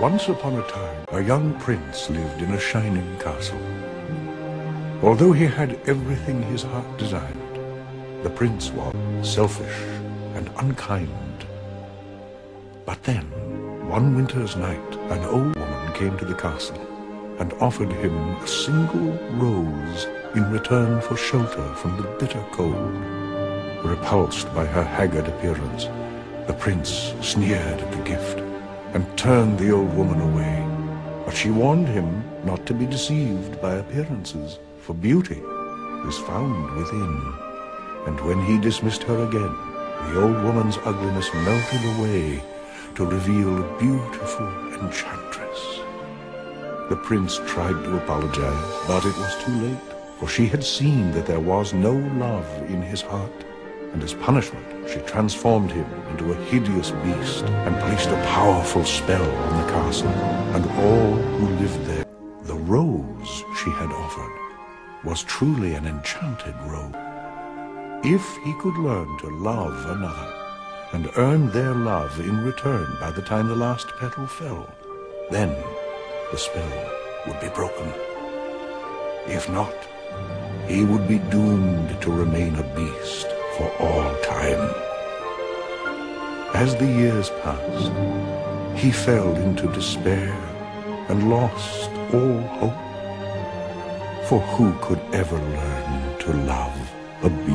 Once upon a time, a young prince lived in a shining castle. Although he had everything his heart desired, the prince was selfish and unkind. But then, one winter's night, an old woman came to the castle and offered him a single rose in return for shelter from the bitter cold. Repulsed by her haggard appearance, the prince sneered at the gift and turned the old woman away. But she warned him not to be deceived by appearances, for beauty is found within and when he dismissed her again, the old woman's ugliness melted away to reveal a beautiful enchantress. The prince tried to apologize, but it was too late, for she had seen that there was no love in his heart, and as punishment she transformed him into a hideous beast and placed a powerful spell on the castle and all who lived there. The rose she had offered was truly an enchanted rose. If he could learn to love another and earn their love in return by the time the last petal fell, then the spell would be broken. If not, he would be doomed to remain a beast for all time. As the years passed, he fell into despair and lost all hope. For who could ever learn to love a beast?